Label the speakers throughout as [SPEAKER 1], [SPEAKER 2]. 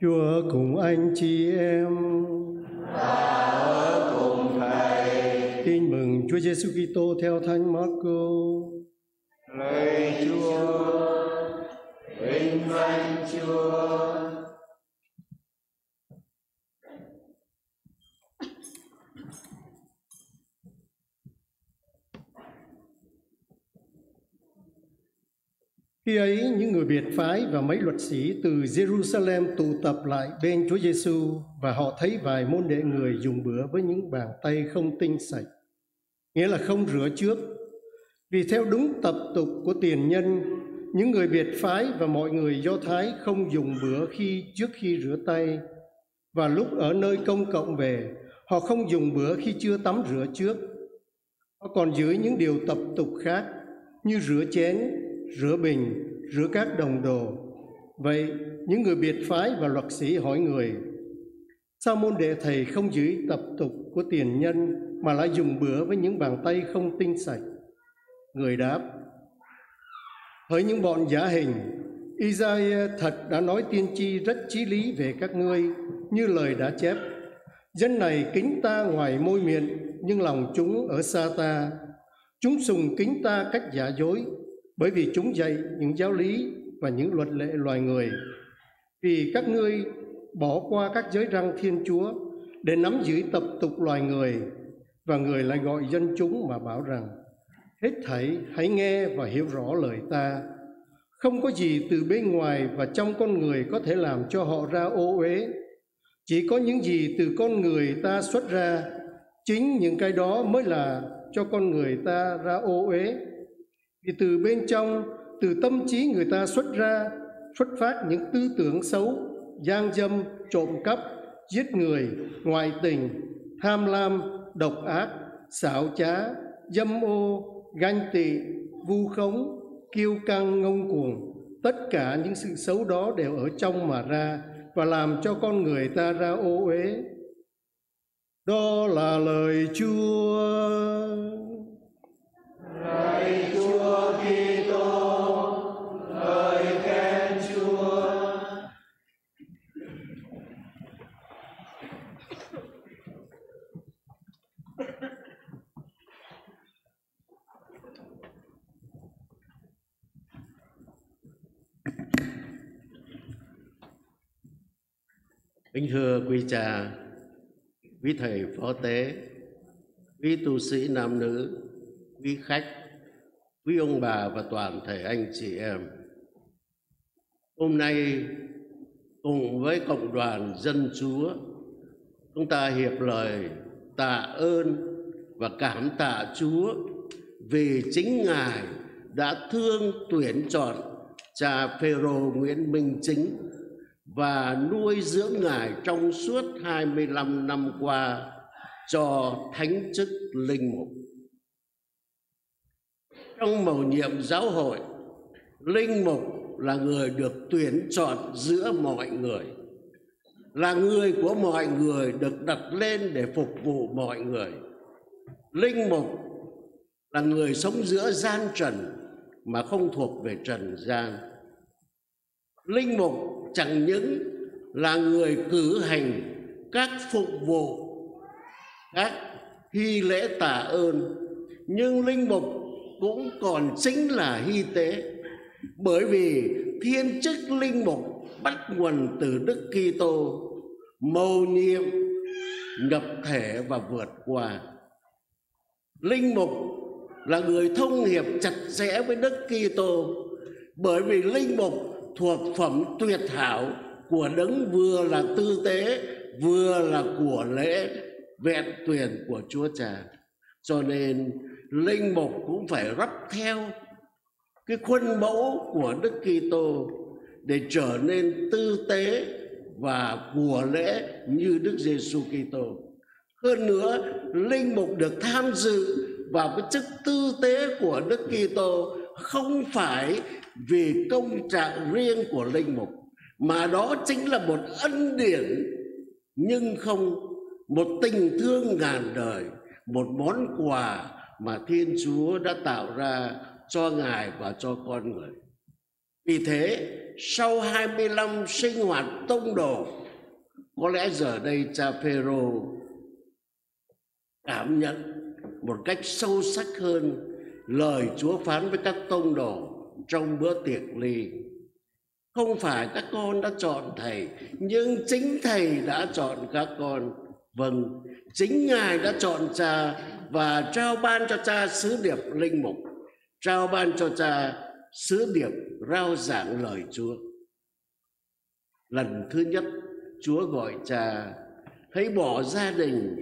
[SPEAKER 1] Chúa cùng anh chị em.
[SPEAKER 2] Và ở cùng Thầy.
[SPEAKER 1] Tin mừng Chúa Giêsu Kitô theo Thánh Marco.
[SPEAKER 2] Lời Chúa. Vinh danh Chúa.
[SPEAKER 1] Khi ấy, những người biệt phái và mấy luật sĩ từ Jerusalem tụ tập lại bên Chúa Giêsu và họ thấy vài môn đệ người dùng bữa với những bàn tay không tinh sạch, nghĩa là không rửa trước. Vì theo đúng tập tục của tiền nhân, những người biệt phái và mọi người Do Thái không dùng bữa khi trước khi rửa tay và lúc ở nơi công cộng về, họ không dùng bữa khi chưa tắm rửa trước. Họ còn giữ những điều tập tục khác như rửa chén, rửa bình, rửa các đồng đồ. Vậy, những người biệt phái và luật sĩ hỏi người, sao môn đệ thầy không giữ tập tục của tiền nhân mà lại dùng bữa với những bàn tay không tinh sạch? Người đáp, hỡi những bọn giả hình, Isaiah thật đã nói tiên tri rất chí lý về các ngươi như lời đã chép. Dân này kính ta ngoài môi miệng, nhưng lòng chúng ở xa ta. Chúng sùng kính ta cách giả dối, bởi vì chúng dạy những giáo lý và những luật lệ loài người. Vì các ngươi bỏ qua các giới răng Thiên Chúa để nắm giữ tập tục loài người, và người lại gọi dân chúng mà bảo rằng, hết thảy hãy nghe và hiểu rõ lời ta. Không có gì từ bên ngoài và trong con người có thể làm cho họ ra ô uế. Chỉ có những gì từ con người ta xuất ra, chính những cái đó mới là cho con người ta ra ô uế vì từ bên trong, từ tâm trí người ta xuất ra, xuất phát những tư tưởng xấu, gian dâm, trộm cắp, giết người, ngoại tình, tham lam, độc ác, xảo trá, dâm ô, ganh tị, vu khống, kiêu căng, ngông cuồng. Tất cả những sự xấu đó đều ở trong mà ra và làm cho con người ta ra ô uế. Đó là lời chúa.
[SPEAKER 3] Kính thưa quý cha, quý thầy phó tế, quý tu sĩ nam nữ, quý khách, quý ông bà và toàn thể anh chị em. Hôm nay cùng với cộng đoàn dân Chúa, chúng ta hiệp lời tạ ơn và cảm tạ Chúa vì chính Ngài đã thương tuyển chọn cha Phêrô Nguyễn Minh Chính và nuôi dưỡng Ngài trong suốt 25 năm qua cho thánh chức linh mục. Trong mầu nhiệm giáo hội, linh mục là người được tuyển chọn giữa mọi người, là người của mọi người được đặt lên để phục vụ mọi người. Linh mục là người sống giữa gian trần mà không thuộc về trần gian. Linh mục chẳng những là người cử hành các phục vụ, các hy lễ tạ ơn, nhưng linh mục cũng còn chính là hy tế. Bởi vì thiên chức linh mục bắt nguồn từ Đức Kitô mầu nhiệm nhập thể và vượt qua. Linh mục là người thông hiệp chặt chẽ với Đức Kitô. Bởi vì linh mục thuộc phẩm tuyệt hảo của đấng vừa là tư tế vừa là của lễ vẹn tuyển của Chúa Cha. Cho nên linh mục cũng phải rắp theo cái khuôn mẫu của Đức Kitô để trở nên tư tế và của lễ như Đức Giêsu Kitô. Hơn nữa, linh mục được tham dự vào cái chức tư tế của Đức Kitô không phải vì công trạng riêng của linh mục mà đó chính là một ân điển nhưng không một tình thương ngàn đời một món quà mà thiên chúa đã tạo ra cho ngài và cho con người. Vì thế, sau 25 sinh hoạt tông đồ, có lẽ giờ đây cha Phêrô cảm nhận một cách sâu sắc hơn lời Chúa phán với các tông đồ trong bữa tiệc ly. Không phải các con đã chọn thầy, nhưng chính thầy đã chọn các con. Vâng, chính Ngài đã chọn cha và trao ban cho cha sứ điệp linh mục, trao ban cho cha sứ điệp rao giảng lời Chúa. Lần thứ nhất, Chúa gọi cha hãy bỏ gia đình,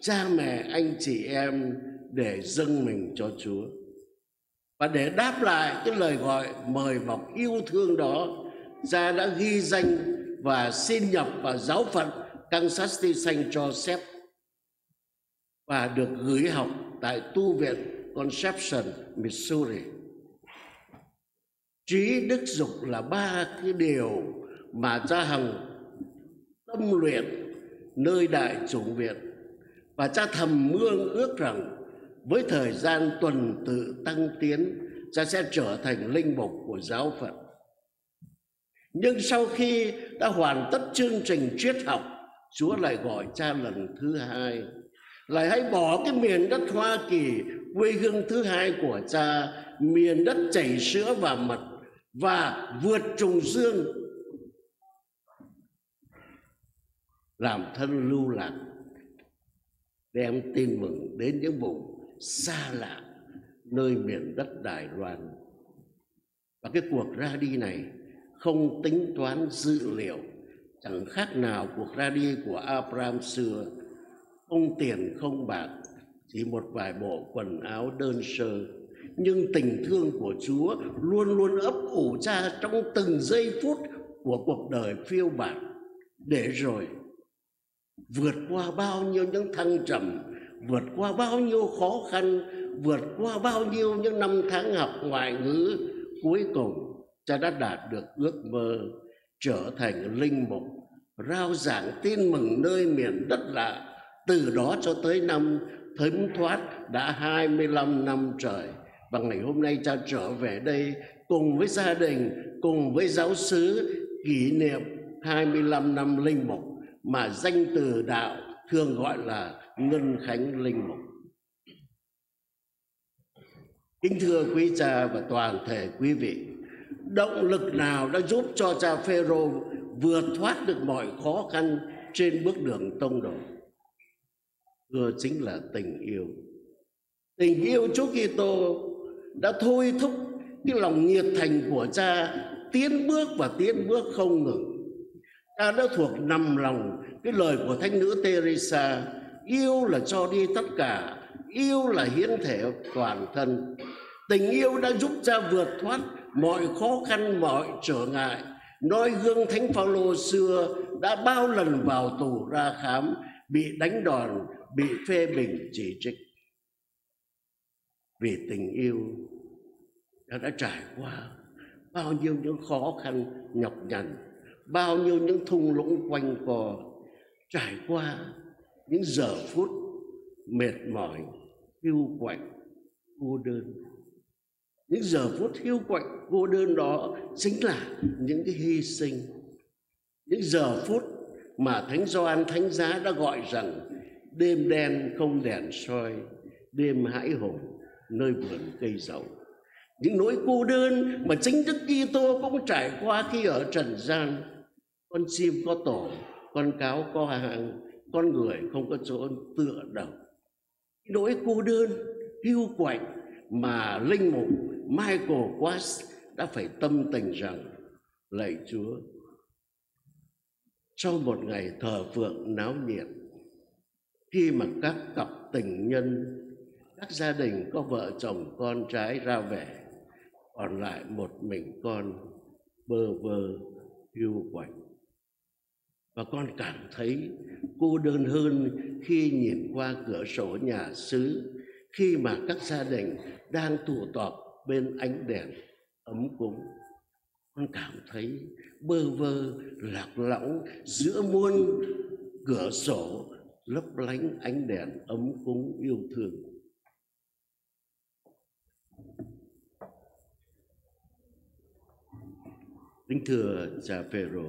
[SPEAKER 3] cha mẹ, anh chị em để dâng mình cho Chúa. Và để đáp lại cái lời gọi mời mọc yêu thương đó, cha đã ghi danh và xin nhập vào giáo phận Kansas City Saint Joseph và được gửi học tại tu viện Conception, Missouri. Trí đức dục là ba cái điều mà cha Hằng tâm luyện nơi đại chủng viện và cha thầm mương ước rằng với thời gian tuần tự tăng tiến cha sẽ trở thành linh mục của giáo phận. Nhưng sau khi đã hoàn tất chương trình triết học, chúa lại gọi cha lần thứ hai. Lại hãy bỏ cái miền đất hoa kỳ, quê hương thứ hai của cha, miền đất chảy sữa và mật, và vượt trùng dương. Làm thân lưu lạc, đem tin mừng đến những vùng xa lạ, nơi miền đất Đài Loan. Và cái cuộc ra đi này không tính toán dữ liệu, chẳng khác nào cuộc ra đi của Abraham xưa. Không tiền không bạc, chỉ một vài bộ quần áo đơn sơ. Nhưng tình thương của Chúa luôn luôn ấp ủ ra trong từng giây phút của cuộc đời phiêu bạt. Để rồi, vượt qua bao nhiêu những thăng trầm vượt qua bao nhiêu khó khăn, vượt qua bao nhiêu những năm tháng học ngoại ngữ, cuối cùng cha đã đạt được ước mơ trở thành linh mục, rao giảng tin mừng nơi miền đất lạ. Từ đó cho tới năm thấm thoát đã 25 năm trời. Và ngày hôm nay cha trở về đây cùng với gia đình, cùng với giáo xứ kỷ niệm 25 năm linh mục mà danh từ đạo thường gọi là ngân khánh linh mục. Kính thưa quý cha và toàn thể quý vị, động lực nào đã giúp cho cha phêrô vượt thoát được mọi khó khăn trên bước đường tông đồ? Vừa chính là tình yêu. Tình yêu Chúa Kitô đã thôi thúc cái lòng nhiệt thành của cha tiến bước và tiến bước không ngừng ta đã thuộc nằm lòng cái lời của thánh nữ Teresa yêu là cho đi tất cả yêu là hiến thể toàn thân. Tình yêu đã giúp cha vượt thoát mọi khó khăn mọi trở ngại. Noi gương thánh phaolô xưa đã bao lần vào tù ra khám bị đánh đòn bị phê bình chỉ trích. Vì tình yêu đã, đã trải qua bao nhiêu những khó khăn nhọc nhằn bao nhiêu những thung lũng quanh co trải qua, những giờ phút mệt mỏi, hiu quạnh, cô đơn. Những giờ phút hiu quạnh, cô đơn đó chính là những cái hy sinh. Những giờ phút mà thánh Gioan thánh giá đã gọi rằng đêm đen không đèn soi, đêm hãi hùng nơi vườn cây dầu những nỗi cô đơn mà chính Đức Kitô cũng trải qua khi ở trần gian. Con chim có tổ con cáo có hàng con người không có chỗ tựa đầu nỗi cô đơn hưu quạnh mà linh mục Michael Watts đã phải tâm tình rằng, lạy Chúa, sau một ngày thờ phượng náo nhiệt, khi mà các cặp tình nhân, các gia đình có vợ chồng con trái ra về còn lại một mình con bơ vơ hiu quạnh. Và con cảm thấy cô đơn hơn khi nhìn qua cửa sổ nhà xứ, khi mà các gia đình đang tụ tập bên ánh đèn ấm cúng. Con cảm thấy bơ vơ, lạc lõng giữa muôn cửa sổ lấp lánh ánh đèn ấm cúng yêu thương. Kính thưa cha Phêrô,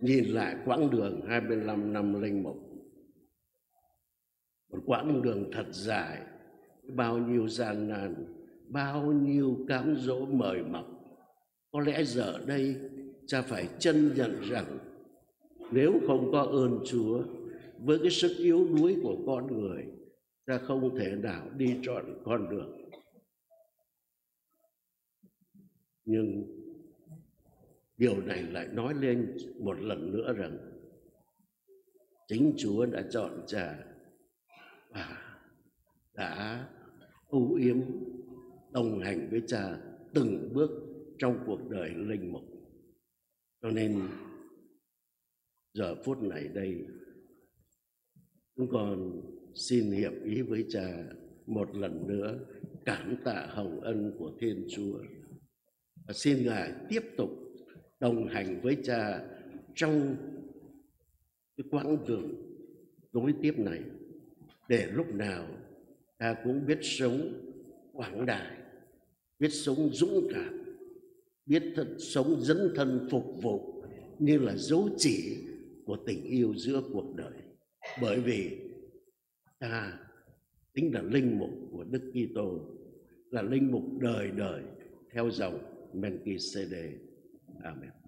[SPEAKER 3] nhìn lại quãng đường 25 năm linh mục, một quãng đường thật dài, bao nhiêu gian nan, bao nhiêu cám dỗ mời mọc, có lẽ giờ đây cha phải chân nhận rằng nếu không có ơn chúa, với cái sức yếu đuối của con người ta không thể nào đi trọn con đường. Nhưng điều này lại nói lên một lần nữa rằng chính chúa đã chọn cha và đã ưu yếm, đồng hành với cha từng bước trong cuộc đời linh mục. Cho nên giờ phút này đây, chúng con xin hiệp ý với cha một lần nữa, cảm tạ hồng ân của thiên chúa và xin ngài tiếp tục đồng hành với cha trong cái quãng đường đối tiếp này, để lúc nào ta cũng biết sống quảng đại, biết sống dũng cảm, biết thật sống dấn thân phục vụ như là dấu chỉ của tình yêu giữa cuộc đời. Bởi vì ta tính là linh mục của Đức Kitô, là linh mục đời đời theo dòng Melchizedek. Amen.